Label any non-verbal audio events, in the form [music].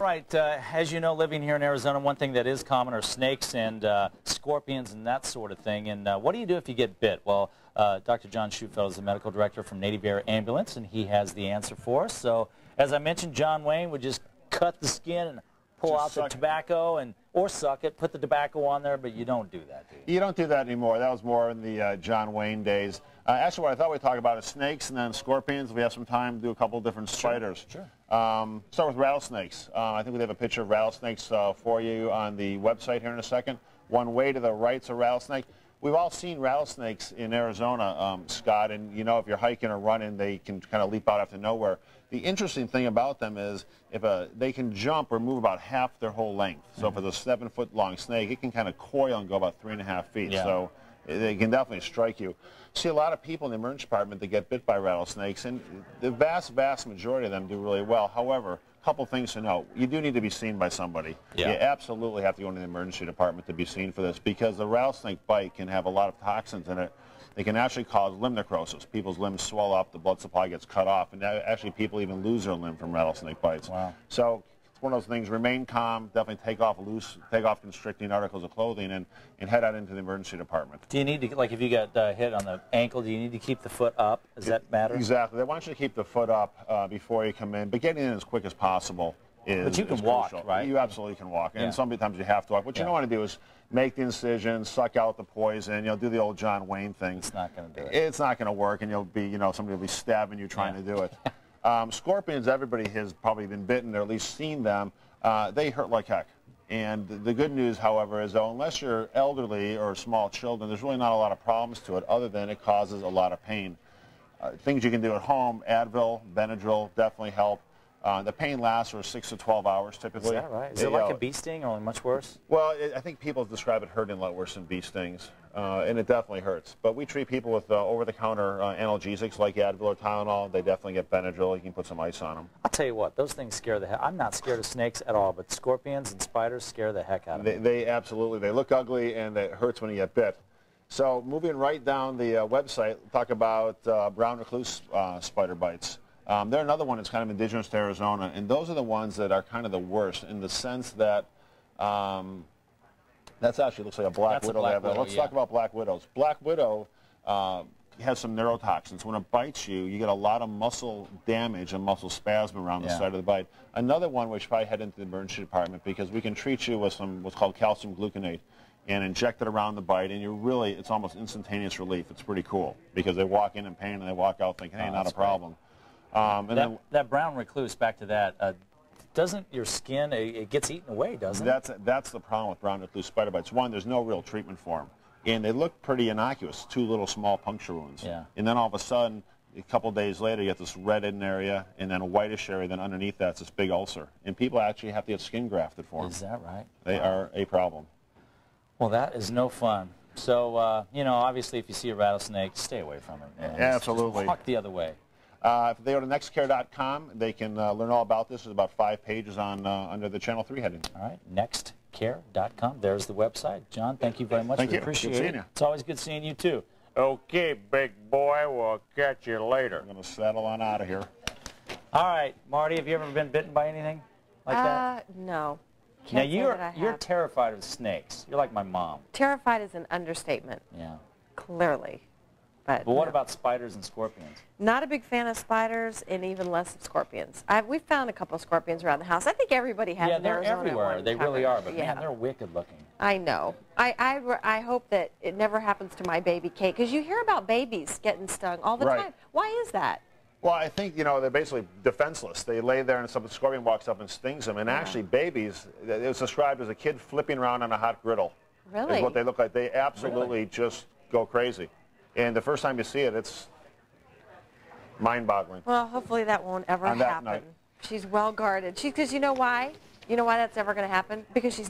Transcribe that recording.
Right, uh, as you know, living here in Arizona, one thing that is common are snakes and uh, scorpions and that sort of thing. And uh, what do you do if you get bit? Well, uh, Dr. John Shufeldt is the medical director from Native Air Ambulance, and he has the answer for us. So, as I mentioned, John Wayne would just cut the skin and pull Just out the tobacco and or suck it, put the tobacco on there, but you don't do that, do you? You don't do that anymore. That was more in the uh, John Wayne days. Uh, actually, what I thought we'd talk about is snakes and then scorpions. If we have some time to do a couple different spiders. sure. Um, start with rattlesnakes. Uh, I think we have a picture of rattlesnakes uh, for you on the website here in a second. One way to the right's a rattlesnake. We've all seen rattlesnakes in Arizona, um, Scott, and you know if you're hiking or running, they can kind of leap out after nowhere. The interesting thing about them is if a, they can jump or move about half their whole length. So if mm-hmm. it's a seven-foot long snake, it can kind of coil and go about three and a half feet. Yeah. So eh, they can definitely strike you. See a lot of people in the emergency department that get bit by rattlesnakes, and the vast, vast majority of them do really well. However, couple things to note. You do need to be seen by somebody. Yeah. You absolutely have to go into the emergency department to be seen for this because the rattlesnake bite can have a lot of toxins in it. They can actually cause limb necrosis. People's limbs swell up, the blood supply gets cut off, and actually people even lose their limb from rattlesnake bites. Wow. So it's one of those things. Remain calm. Definitely take off loose, take off constricting articles of clothing, and, and head out into the emergency department. Do you need to, like if you got uh, hit on the ankle, do you need to keep the foot up? Does that matter? Exactly. They want you to keep the foot up uh, before you come in, but getting in as quick as possible is. But you can walk, crucial. right? You absolutely can walk, Yeah. and sometimes you have to walk. What you Yeah. don't want to do is make the incision, suck out the poison. You know, do the old John Wayne thing. It's not going to do it. It's not going to work, and you'll be, you know, somebody will be stabbing you trying Yeah. to do it. [laughs] um, scorpions, everybody has probably been bitten or at least seen them. Uh, they hurt like heck. And the good news, however, is though unless you're elderly or small children, there's really not a lot of problems to it other than it causes a lot of pain. Uh, things you can do at home, Advil, Benadryl definitely help. Uh, the pain lasts for 6 to 12 hours typically. Is that right? Is They, it like uh, a bee sting or much worse? well, it, I think people describe it hurting a lot worse than bee stings, uh, and it definitely hurts. But we treat people with uh, over-the-counter uh, analgesics like Advil or Tylenol. They definitely get Benadryl. You can put some ice on them. I'll tell you what, those things scare the heck. I'm not scared of snakes at all, but scorpions and spiders scare the heck out of me. They, they absolutely, they look ugly, and it hurts when you get bit. So moving right down the uh, website, talk about uh, brown recluse uh, spider bites. Um, they're another one that's kind of indigenous to Arizona, and those are the ones that are kind of the worst in the sense that um, that's actually looks like a black That's a widow. black have there. widow, Let's yeah. talk about black widows. Black widow uh, has some neurotoxins. When it bites you, you get a lot of muscle damage and muscle spasm around the Yeah. side of the bite. Another one which probably head into the emergency department because we can treat you with some what's called calcium gluconate and inject it around the bite, and you're really it's almost instantaneous relief. It's pretty cool because they walk in in pain and they walk out thinking, hey, Oh, not a problem. great. Um, and That, then that brown recluse, back to that, uh, doesn't your skin, it, it gets eaten away, doesn't it? That's that's the problem with brown recluse spider bites. One, there's no real treatment for them, and they look pretty innocuous, two little small puncture wounds. Yeah. And then all of a sudden, a couple days later, you get this reddened area, and then a whitish area. Then underneath that's this big ulcer, and people actually have to get skin grafted for them. Is that right? They are a problem. Well, that is no fun. So, uh, you know, obviously, if you see a rattlesnake, stay away from it. man. Just- just Absolutely. walk the other way. Uh, if they go to nextcare.com, they can uh, learn all about this. There's about five pages on uh, under the Channel 3 heading. All right, nextcare.com. There's the website. John, thank you very much. Thank we you. Good appreciate seeing it. you. It's always good seeing you, too. Okay, big boy, we'll catch you later. I'm going to settle on out of here. All right, Marty, have you ever been bitten by anything like that? Uh, no. Can't Now, you're, that you're terrified of snakes. You're like my mom. terrified is an understatement, Yeah. clearly. But, But what no. about spiders and scorpions? Not a big fan of spiders and even less of scorpions. I've, we've found a couple of scorpions around the house. I think everybody has yeah, they're Arizona everywhere. They time really are, but yeah. man, they're wicked looking. I know. I, I, I hope that it never happens to my baby Kate because you hear about babies getting stung all the Right. time. Why is that? Well, I think, you know, they're basically defenseless. They lay there and some scorpion walks up and stings them. And actually, babies, it was described as a kid flipping around on a hot griddle. Really? Is what they look like. They absolutely just go crazy. And the first time you see it, it's mind-boggling. Well, hopefully that won't ever On happen. She's well guarded. She, Because you know why? You know why that's ever going to happen? Because she's